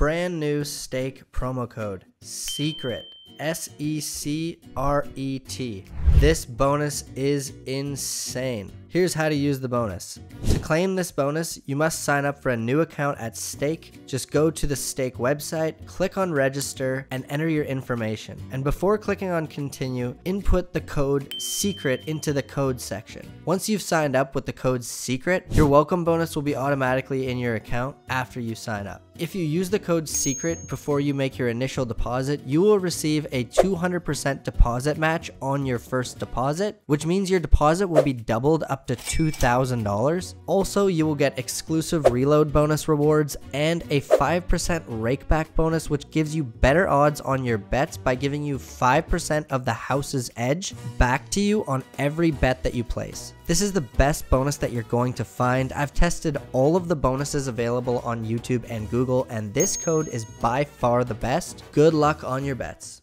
brand new Stake promo code SECRET. S E C R E T. This bonus is insane. Here's how to use the bonus. To claim this bonus, you must sign up for a new account at Stake. Just go to the Stake website, click on register, and enter your information. And before clicking on continue, input the code SECRET into the code section. Once you've signed up with the code SECRET, your welcome bonus will be automatically in your account after you sign up. If you use the code SECRET before you make your initial deposit, you will receive a 200% deposit match on your first deposit, which means your deposit will be doubled up to $2,000. Also, you will get exclusive reload bonus rewards and a 5% rakeback bonus, which gives you better odds on your bets by giving you 5% of the house's edge back to you on every bet that you place. This is the best bonus that you're going to find. I've tested all of the bonuses available on YouTube and Google, and this code is by far the best. Good luck on your bets.